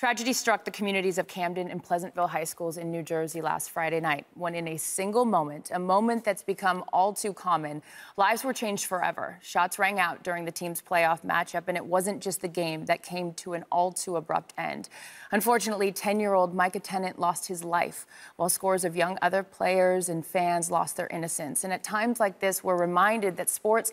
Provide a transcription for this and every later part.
Tragedy struck the communities of Camden and Pleasantville high schools in New Jersey last Friday night, when in a single moment, a moment that's become all too common, lives were changed forever. Shots rang out during the team's playoff matchup, and it wasn't just the game that came to an all too abrupt end. Unfortunately, 10 year old Micah Tennant lost his life, while scores of young other players and fans lost their innocence. And at times like this, we're reminded that sports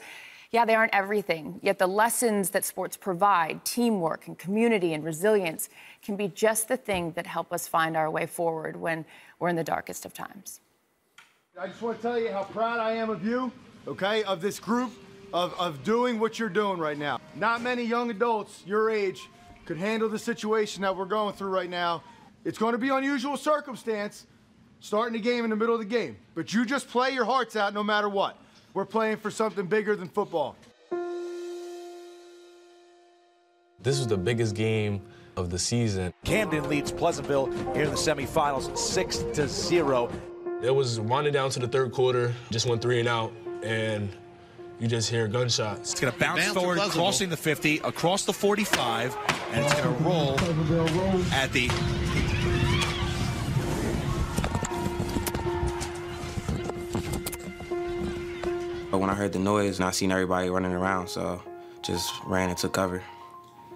yeah, they aren't everything, yet the lessons that sports provide, teamwork and community and resilience, can be just the thing that help us find our way forward when we're in the darkest of times. I just want to tell you how proud I am of you, okay, of this group, of, of doing what you're doing right now. Not many young adults your age could handle the situation that we're going through right now. It's going to be unusual circumstance, starting the game in the middle of the game, but you just play your hearts out no matter what. We're playing for something bigger than football. This was the biggest game of the season. Camden leads Pleasantville here in the semifinals 6 to 0. It was winding down to the third quarter, just went three and out, and you just hear gunshots. It's going to bounce, bounce forward, crossing the 50, across the 45, and it's going to roll at the But when I heard the noise and I seen everybody running around, so just ran and took cover.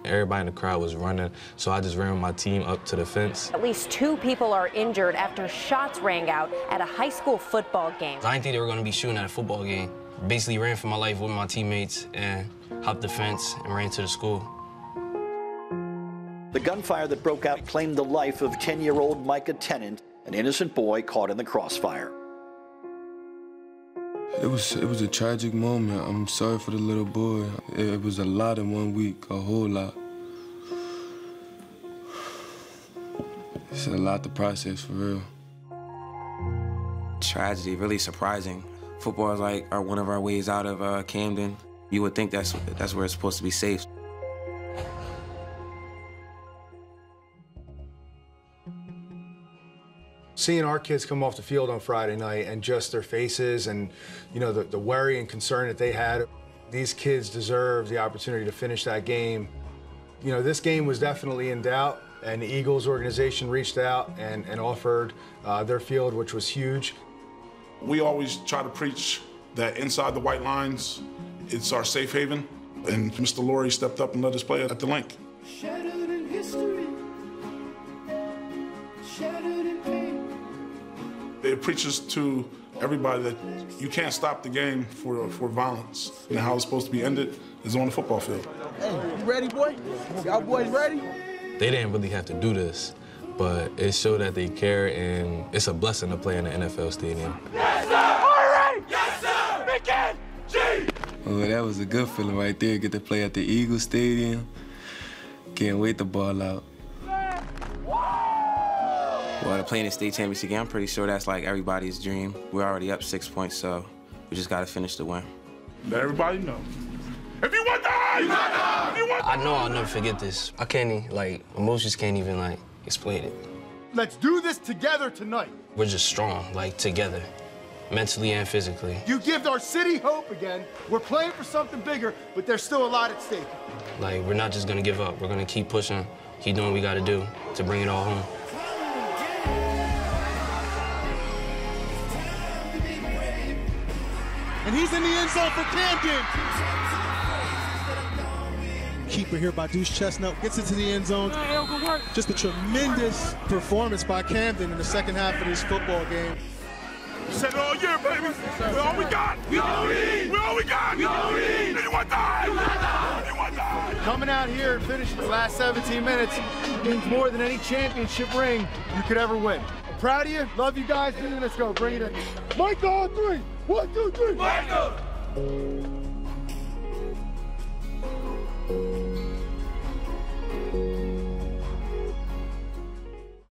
Everybody in the crowd was running, so I just ran my team up to the fence. At least two people are injured after shots rang out at a high school football game. I didn't think they were going to be shooting at a football game. Basically ran for my life with my teammates and hopped the fence and ran to the school. The gunfire that broke out claimed the life of 10-year-old Micah Tennant, an innocent boy caught in the crossfire. It was it was a tragic moment. I'm sorry for the little boy. It, was a lot in one week, a whole lot. It's a lot to process for real. Tragedy, really surprising. Football is like our, one of our ways out of uh, Camden. You would think that's that's where it's supposed to be safe. Seeing our kids come off the field on Friday night and just their faces and, you know, the, the worry and concern that they had, these kids deserve the opportunity to finish that game. You know, this game was definitely in doubt, and the Eagles organization reached out and, and offered uh, their field, which was huge. We always try to preach that inside the white lines, it's our safe haven, and Mr. Lurie stepped up and let us play at the Linc. It preaches to everybody that you can't stop the game for, for violence. And how it's supposed to be ended is on the football field. Hey, you ready, boy? Y'all boys ready? They didn't really have to do this, but it showed that they care, and it's a blessing to play in the NFL stadium. Yes, sir! All right! Yes, sir! Begin! G! Oh, that was a good feeling right there. Get to play at the Eagles Stadium. Can't wait to ball out. Well, to play in the state championship game, I'm pretty sure that's like everybody's dream. We're already up six points, so we just got to finish the win. Let everybody know. If you want that, you want that. You want I know I'll never forget this. I can't, like, emotions can't even, like, explain it. Let's do this together tonight. We're just strong, like, together, mentally and physically. You give our city hope again. We're playing for something bigger, but there's still a lot at stake. Like, we're not just gonna give up. We're gonna keep pushing, keep doing what we gotta do to bring it all home. And he's in the end zone for Camden. Keeper here by Deuce Chestnut gets into the end zone. Just a tremendous performance by Camden in the second half of this football game. Oh, we said it all year, baby. We're all we got. We all we need. We all we got. We all we need. Coming out here and finishing the last 17 minutes means more than any championship ring you could ever win. I'm proud of you. Love you guys. Let's go. Bring it in. Micah, three. One, two, three. Micah!